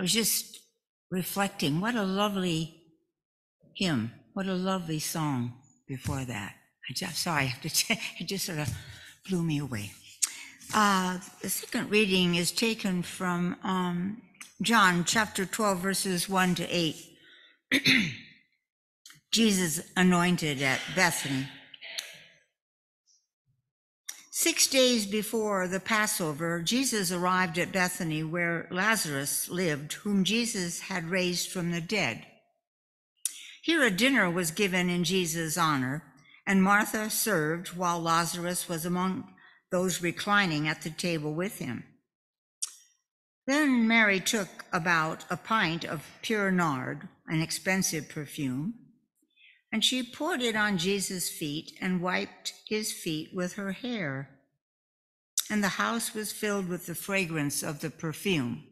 I was just reflecting, what a lovely hymn, what a lovely song before that. I just, sorry, I have to, it just sort of blew me away. Uh, the second reading is taken from um, John chapter 12, verses 1 to 8. Jesus anointed at Bethany. Six days before the Passover, Jesus arrived at Bethany where Lazarus lived, whom Jesus had raised from the dead. Here a dinner was given in Jesus' honor, and Martha served while Lazarus was among those reclining at the table with him. Then Mary took about a pint of pure nard, an expensive perfume, and she poured it on Jesus' feet and wiped his feet with her hair. And the house was filled with the fragrance of the perfume.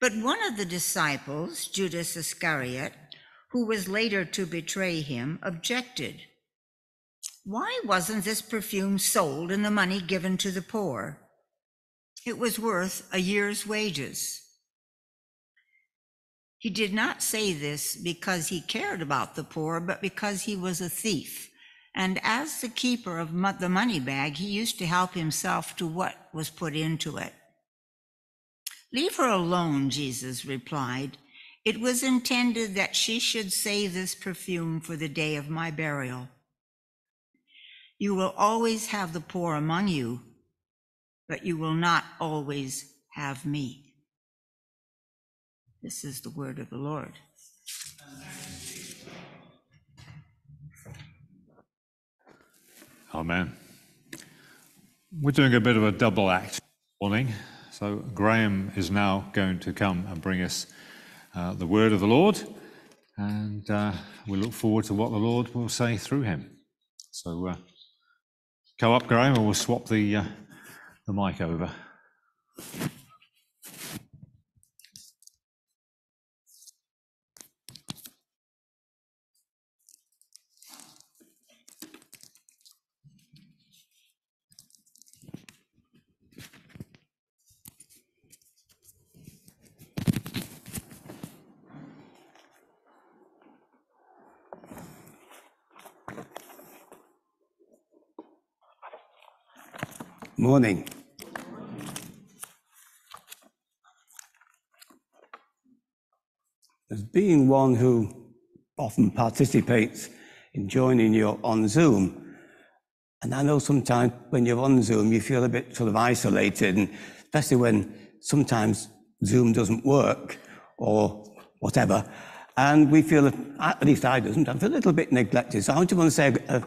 But one of the disciples, Judas Iscariot, who was later to betray him, objected. Why wasn't this perfume sold and the money given to the poor? It was worth a year's wages. He did not say this because he cared about the poor, but because he was a thief. And as the keeper of the money bag, he used to help himself to what was put into it. Leave her alone, Jesus replied. It was intended that she should save this perfume for the day of my burial. You will always have the poor among you, but you will not always have me. This is the word of the Lord. Amen. We're doing a bit of a double act morning. So Graham is now going to come and bring us uh, the word of the Lord, and uh, we look forward to what the Lord will say through him. So uh, go up, Graham, and we'll swap the uh, the mic over. Morning. As being one who often participates in joining you on Zoom, and I know sometimes when you're on Zoom, you feel a bit sort of isolated, and especially when sometimes Zoom doesn't work or whatever. And we feel, at least I do I feel a little bit neglected. So I just want to say a,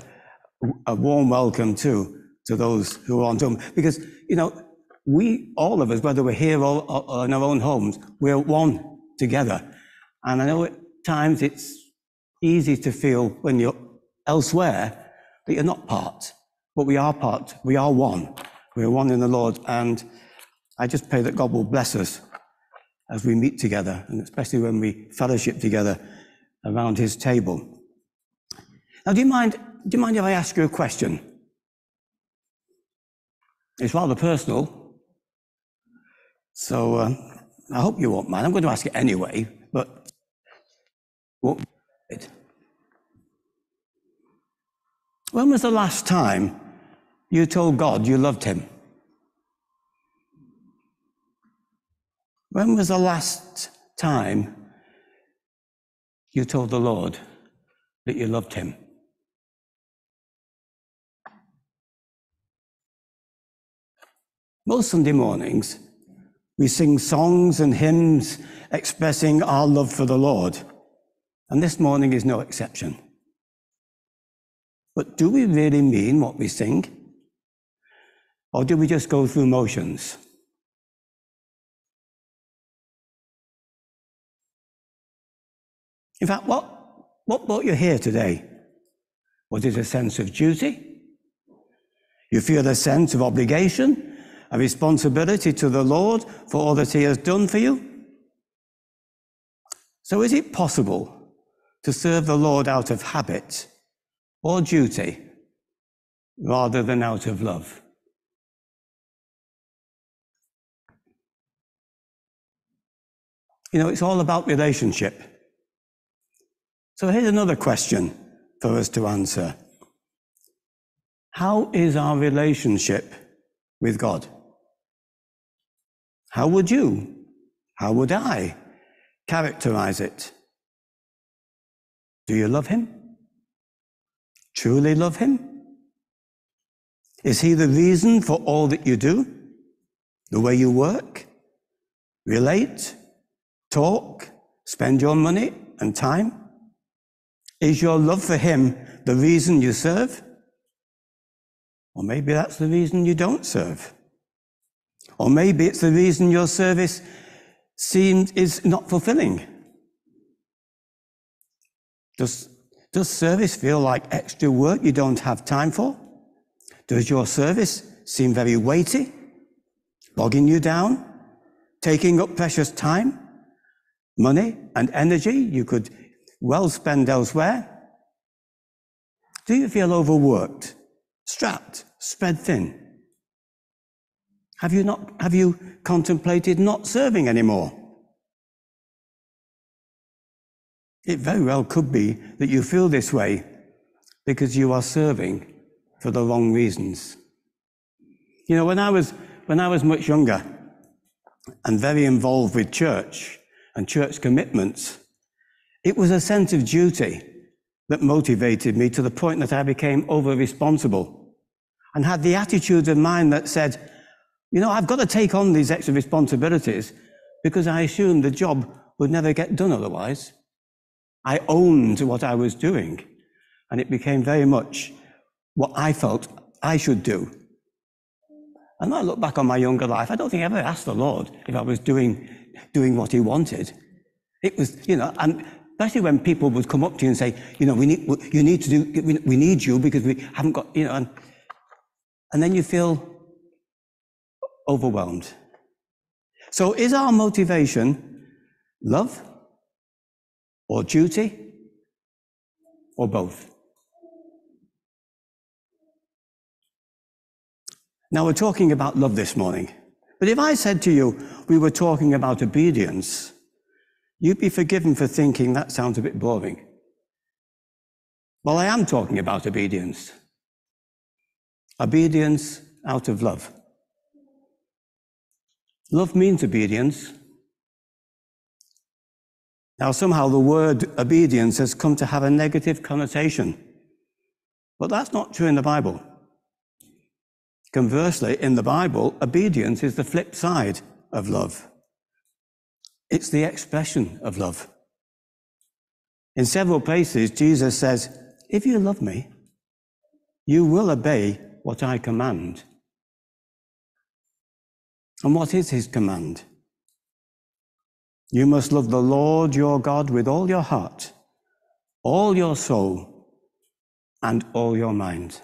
a warm welcome to to those who are on Zoom. Because, you know, we, all of us, whether we're here or, or in our own homes, we're one together. And I know at times it's easy to feel when you're elsewhere that you're not part, but we are part. We are one. We are one in the Lord. And I just pray that God will bless us as we meet together, and especially when we fellowship together around his table. Now, do you mind, do you mind if I ask you a question? It's rather personal. So uh, I hope you won't mind. I'm going to ask it anyway, but what? When was the last time you told God you loved him? When was the last time you told the Lord that you loved him? Most Sunday mornings, we sing songs and hymns expressing our love for the Lord. And this morning is no exception. But do we really mean what we sing? Or do we just go through motions? In fact, what, what brought you here today? Was it a sense of duty? You feel a sense of obligation? A responsibility to the Lord for all that He has done for you? So, is it possible to serve the Lord out of habit or duty rather than out of love? You know, it's all about relationship. So here's another question for us to answer How is our relationship with God? How would you, how would I characterize it? Do you love Him? Truly love Him? Is He the reason for all that you do? The way you work, relate, talk, spend your money and time? Is your love for Him the reason you serve? Or maybe that's the reason you don't serve. Or maybe it's the reason your service seems is not fulfilling. Does, does service feel like extra work you don't have time for? Does your service seem very weighty, bogging you down, taking up precious time, money, and energy you could well spend elsewhere? Do you feel overworked, strapped, spread thin? Have you not have you contemplated not serving anymore? It very well could be that you feel this way because you are serving for the wrong reasons. You know, when I was when I was much younger and very involved with church and church commitments, it was a sense of duty that motivated me to the point that I became over responsible and had the attitude of mind that said, you know, I've got to take on these extra responsibilities because I assumed the job would never get done otherwise. I owned what I was doing, and it became very much what I felt I should do. And I look back on my younger life, I don't think I ever asked the Lord if I was doing, doing what He wanted. It was, you know, and especially when people would come up to you and say, you know, we need, you need to do, we need you because we haven't got, you know, and, and then you feel overwhelmed. So, is our motivation love or duty or both? Now, we're talking about love this morning. But if I said to you we were talking about obedience, you'd be forgiven for thinking that sounds a bit boring. Well, I am talking about obedience. Obedience out of love. Love means obedience. Now, somehow the word obedience has come to have a negative connotation. But that's not true in the Bible. Conversely, in the Bible, obedience is the flip side of love. It's the expression of love. In several places, Jesus says, If you love me, you will obey what I command. And what is his command? You must love the Lord your God with all your heart, all your soul, and all your mind.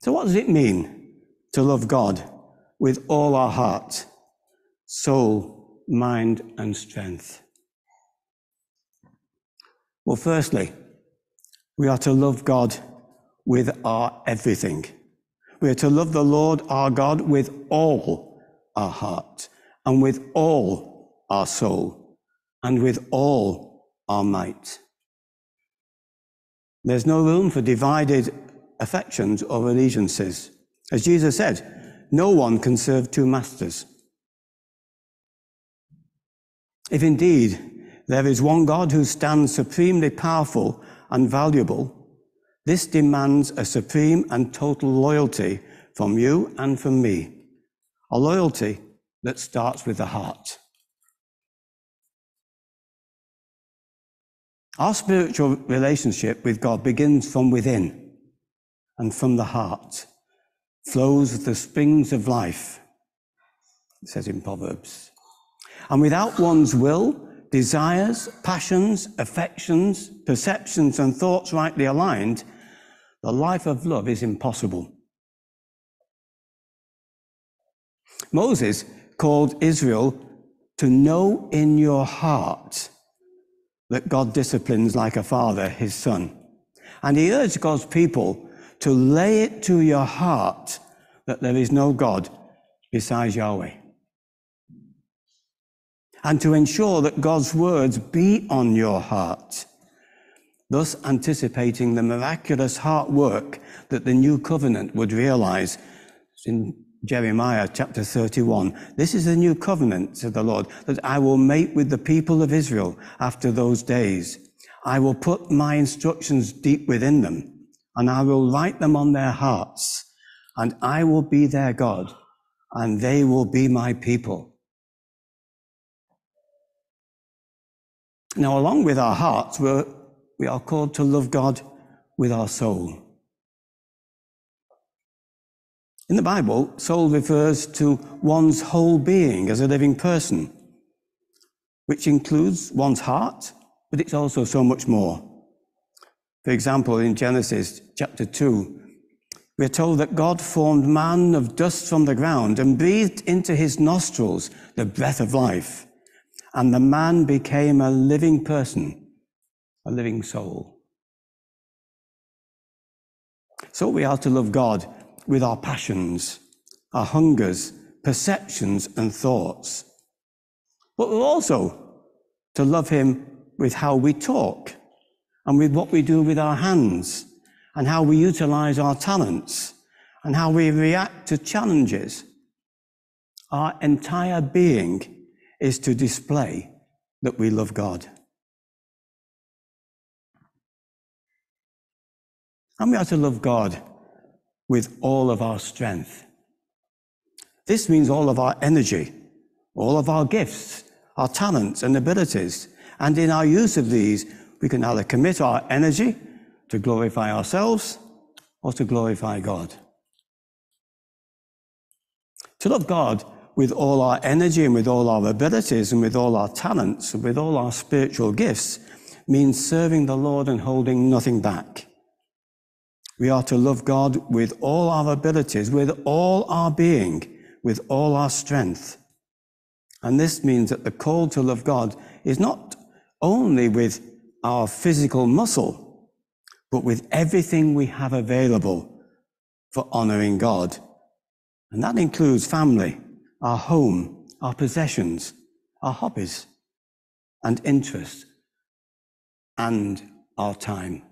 So, what does it mean to love God with all our heart, soul, mind, and strength? Well, firstly, we are to love God with our everything. We are to love the Lord our God with all our heart and with all our soul and with all our might. There's no room for divided affections or allegiances. As Jesus said, no one can serve two masters. If indeed there is one God who stands supremely powerful and valuable, this demands a supreme and total loyalty from you and from me, a loyalty that starts with the heart. Our spiritual relationship with God begins from within and from the heart, flows the springs of life, it says in Proverbs. And without one's will, desires, passions, affections, perceptions, and thoughts rightly aligned, the life of love is impossible. Moses called Israel to know in your heart that God disciplines like a father his son. And he urged God's people to lay it to your heart that there is no God besides Yahweh. and to ensure that God's words be on your heart, thus anticipating the miraculous heart work that the new covenant would realize. In Jeremiah chapter 31. This is the new covenant, said the Lord, that I will make with the people of Israel after those days. I will put my instructions deep within them, and I will write them on their hearts, and I will be their God, and they will be my people. Now, along with our hearts, we're, we are called to love God with our soul. In the Bible, soul refers to one's whole being as a living person, which includes one's heart, but it's also so much more. For example, in Genesis chapter 2, we're told that God formed man of dust from the ground and breathed into his nostrils the breath of life and the man became a living person, a living soul. So we are to love God with our passions, our hungers, perceptions, and thoughts. But we're also to love Him with how we talk and with what we do with our hands and how we utilize our talents and how we react to challenges. Our entire being is to display that we love God. And we are to love God with all of our strength. This means all of our energy, all of our gifts, our talents and abilities. And in our use of these, we can either commit our energy to glorify ourselves or to glorify God. To love God with all our energy and with all our abilities and with all our talents and with all our spiritual gifts means serving the Lord and holding nothing back. We are to love God with all our abilities, with all our being, with all our strength. And this means that the call to love God is not only with our physical muscle, but with everything we have available for honoring God. And that includes family, our home, our possessions, our hobbies and interests, and our time.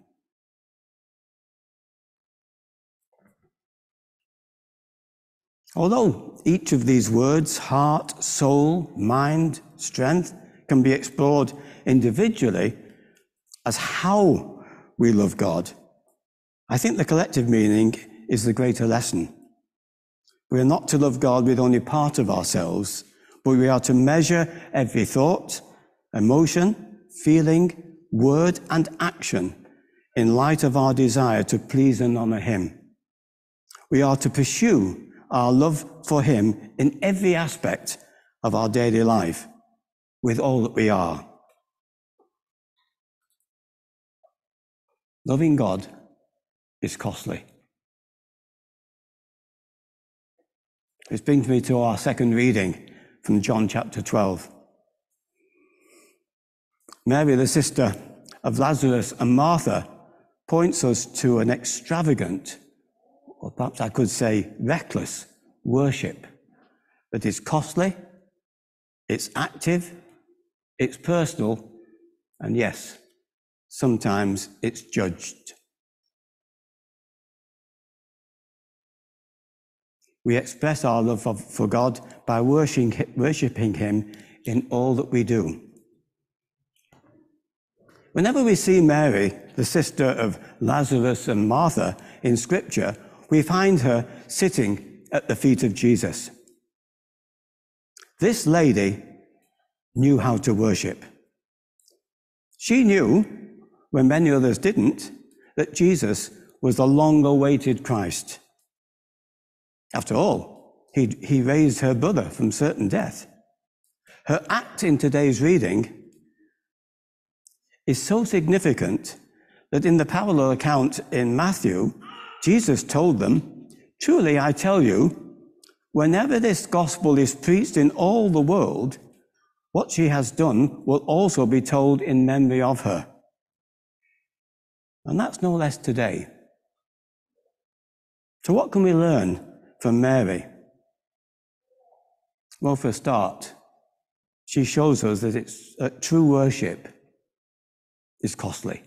Although each of these words, heart, soul, mind, strength, can be explored individually as how we love God, I think the collective meaning is the greater lesson. We are not to love God with only part of ourselves, but we are to measure every thought, emotion, feeling, word, and action in light of our desire to please and honor Him. We are to pursue our love for Him in every aspect of our daily life with all that we are. Loving God is costly. This brings me to our second reading from John chapter 12. Mary, the sister of Lazarus and Martha, points us to an extravagant, or perhaps I could say reckless, worship that is costly, it's active, it's personal, and yes, sometimes it's judged. We express our love for, God by worshipping Him in all that we do. Whenever we see Mary, the sister of Lazarus and Martha, in Scripture, we find her sitting at the feet of Jesus. This lady knew how to worship. She knew, when many others didn't, that Jesus was the long awaited Christ. After all, he, he raised her brother from certain death. Her act in today's reading is so significant that in the parallel account in Matthew, Jesus told them, Truly I tell you, whenever this gospel is preached in all the world, what she has done will also be told in memory of her. And that's no less today. So, what can we learn from Mary? Well, for a start, she shows us that it's uh, true worship is costly.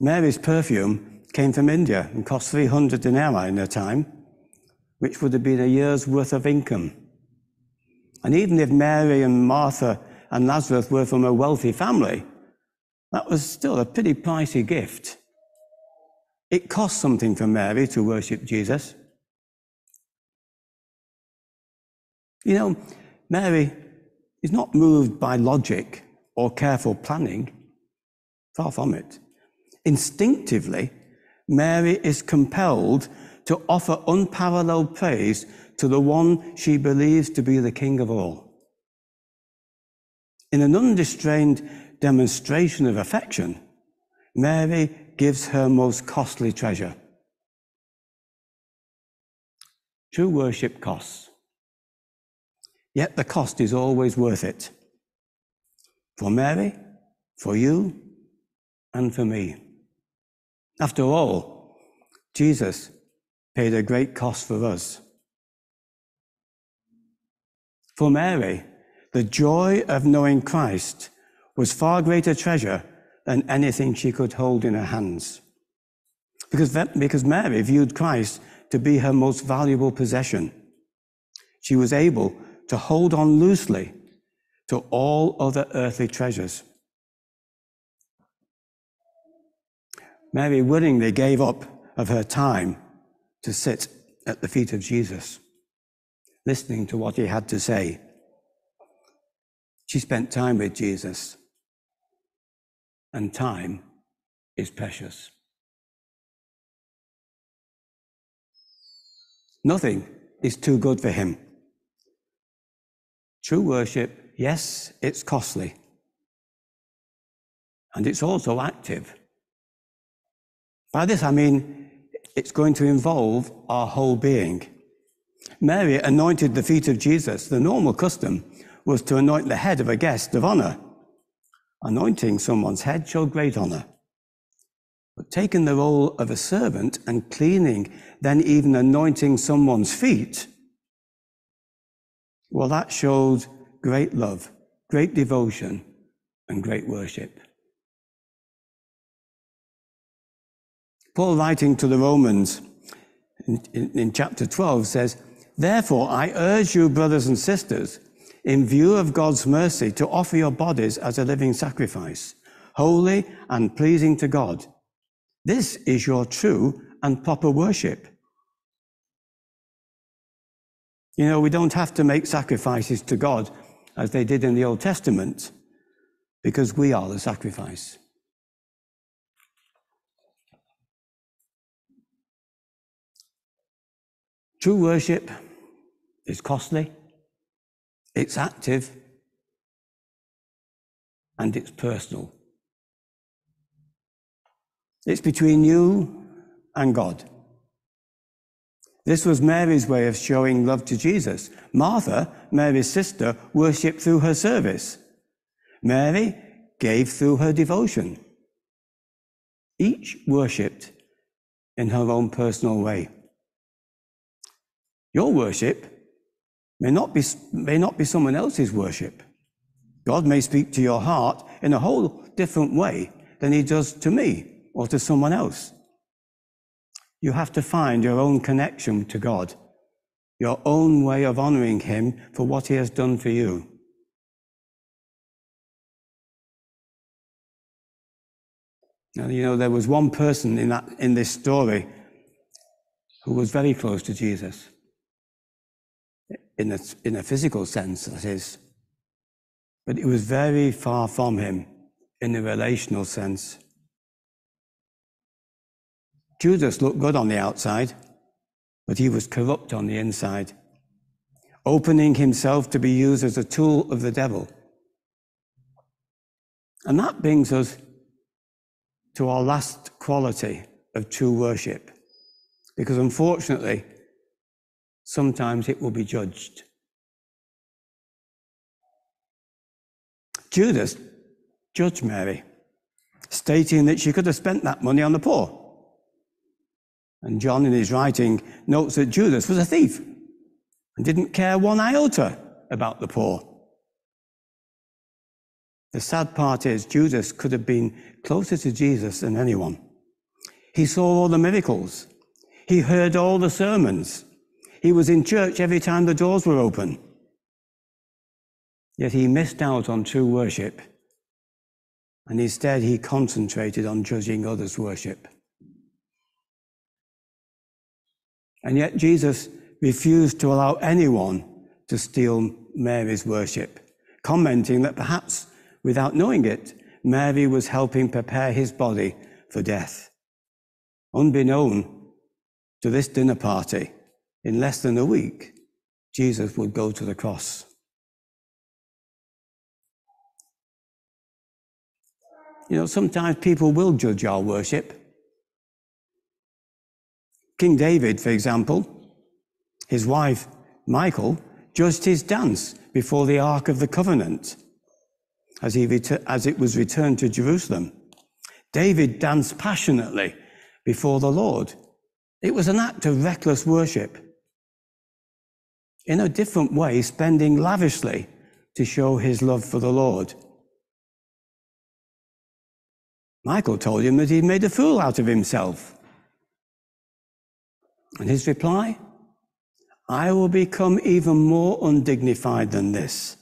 Mary's perfume came from India and cost 300 denarii in her time, which would have been a year's worth of income. And even if Mary and Martha and Lazarus were from a wealthy family, that was still a pretty pricey gift. It cost something for Mary to worship Jesus. You know, Mary is not moved by logic or careful planning. Far from it. Instinctively, Mary is compelled to offer unparalleled praise to the one she believes to be the King of all. In an unrestrained demonstration of affection, Mary gives her most costly treasure. True worship costs, yet the cost is always worth it. For Mary, for you, and for me. After all, Jesus paid a great cost for us. For Mary, the joy of knowing Christ was far greater treasure than anything she could hold in her hands. Because, because Mary viewed Christ to be her most valuable possession. She was able to hold on loosely to all other earthly treasures. Mary willingly gave up of her time to sit at the feet of Jesus, listening to what he had to say. She spent time with Jesus, and time is precious. Nothing is too good for him. True worship, yes, it's costly. And it's also active. By this I mean it's going to involve our whole being. Mary anointed the feet of Jesus. The normal custom was to anoint the head of a guest of honor. Anointing someone's head showed great honor. But taking the role of a servant and cleaning, then even anointing someone's feet, well, that showed great love, great devotion, and great worship. Paul, writing to the Romans in, in, in, chapter 12, says, Therefore, I urge you, brothers and sisters, in view of God's mercy, to offer your bodies as a living sacrifice, holy and pleasing to God. This is your true and proper worship. You know, we don't have to make sacrifices to God as they did in the Old Testament because we are the sacrifice. True worship is costly, it's active, and it's personal. It's between you and God. This was Mary's way of showing love to Jesus. Martha, Mary's sister, worshipped through her service. Mary gave through her devotion. Each worshipped in her own personal way. Your worship may not be, may not be someone else's worship. God may speak to your heart in a whole different way than he does to me or to someone else. You have to find your own connection to God, your own way of honoring him for what he has done for you. Now, you know, there was one person in, that, in this story who was very close to Jesus in a, in a physical sense, that is. But it was very far from him in a relational sense. Judas looked good on the outside, but he was corrupt on the inside, opening himself to be used as a tool of the devil. And that brings us to our last quality of true worship. Because unfortunately, sometimes it will be judged. Judas judged Mary, stating that she could have spent that money on the poor. And John, in his writing, notes that Judas was a thief and didn't care one iota about the poor. The sad part is Judas could have been closer to Jesus than anyone. He saw all the miracles. He heard all the sermons. He was in church every time the doors were open. Yet he missed out on true worship. And instead, he concentrated on judging others' worship. And yet, Jesus refused to allow anyone to steal Mary's worship, commenting that perhaps without knowing it, Mary was helping prepare his body for death. Unbeknown to this dinner party, in less than a week, Jesus would go to the cross. You know, sometimes people will judge our worship. King David, for example, his wife, Michal, judged his dance before the Ark of the Covenant as, he as it was returned to Jerusalem. David danced passionately before the Lord. It was an act of reckless worship. In a different way, spending lavishly to show his love for the Lord. Michal told him that he'd made a fool out of himself. And his reply? I will become even more undignified than this,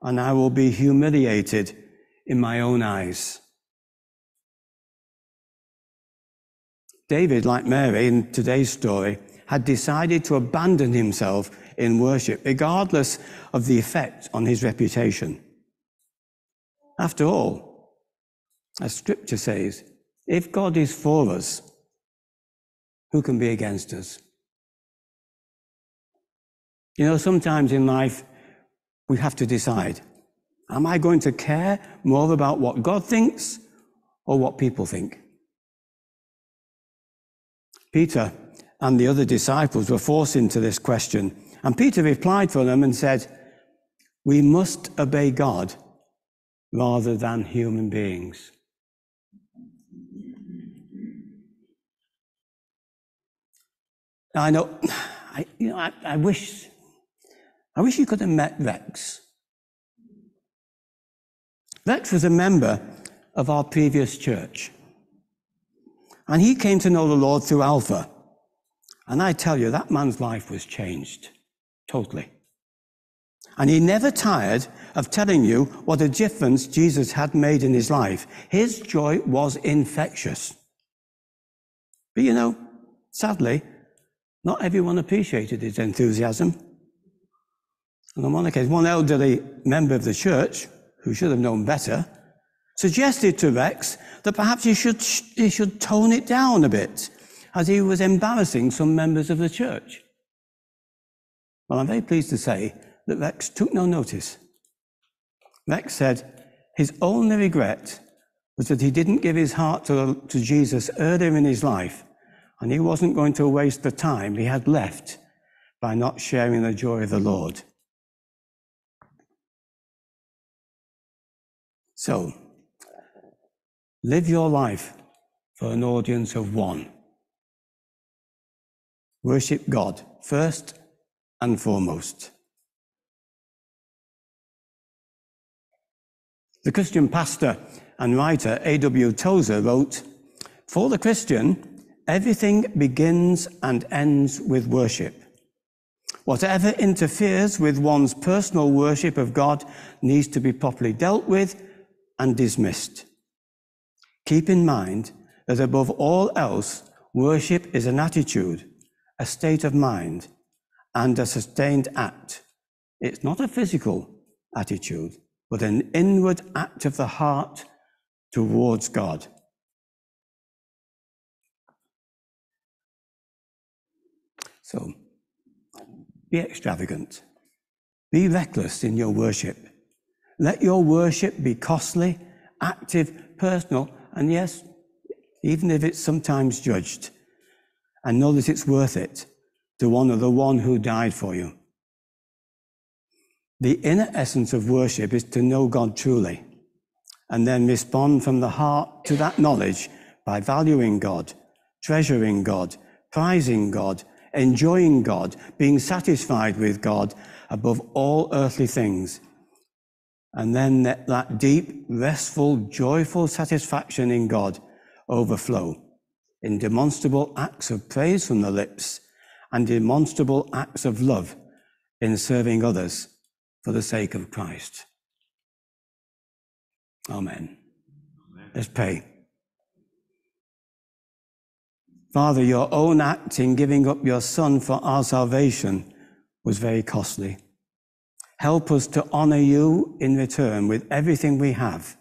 and I will be humiliated in my own eyes. David, like Mary in today's story, had decided to abandon himself in worship, regardless of the effect on his reputation. After all, as scripture says, if God is for us, who can be against us? You know, sometimes in life, we have to decide Am I going to care more about what God thinks or what people think? Peter and the other disciples were forced into this question, and Peter replied for them and said, We must obey God rather than human beings. I know, I, you know, I, I wish I wish you could have met Rex. Rex was a member of our previous church. And he came to know the Lord through Alpha. And I tell you, that man's life was changed totally. And he never tired of telling you what a difference Jesus had made in his life. His joy was infectious. But you know, sadly, not everyone appreciated his enthusiasm. And on one occasion, one elderly member of the church, who should have known better, suggested to Rex that perhaps he should, he should tone it down a bit, as he was embarrassing some members of the church. Well, I'm very pleased to say that Rex took no notice. Rex said his only regret was that he didn't give his heart to, to Jesus earlier in his life, and he wasn't going to waste the time he had left by not sharing the joy of the Lord. So, live your life for an audience of one. Worship God first and foremost. The Christian pastor and writer A.W. Tozer wrote For the Christian, everything begins and ends with worship. Whatever interferes with one's personal worship of God needs to be properly dealt with and dismissed. Keep in mind that above all else, worship is an attitude, a state of mind, and a sustained act. It's not a physical attitude, but an inward act of the heart towards God. So, be extravagant. Be reckless in your worship. Let your worship be costly, active, personal, and yes, even if it's sometimes judged. And know that it's worth it to honor the one who died for you. The inner essence of worship is to know God truly and then respond from the heart to that knowledge by valuing God, treasuring God, prizing God, enjoying God, being satisfied with God above all earthly things. And then let that deep, restful, joyful satisfaction in God overflow in demonstrable acts of praise from the lips and demonstrable acts of love in serving others for the sake of Christ. Amen. Let's pray. Father, your own act in giving up your Son for our salvation was very costly. Help us to honor you in return with everything we have,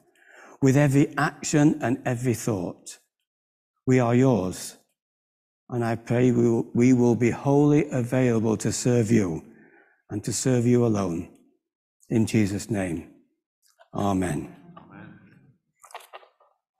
with every action and every thought. We are yours, and I pray we will, we will be wholly available to serve you and to serve you alone. In Jesus' name, amen.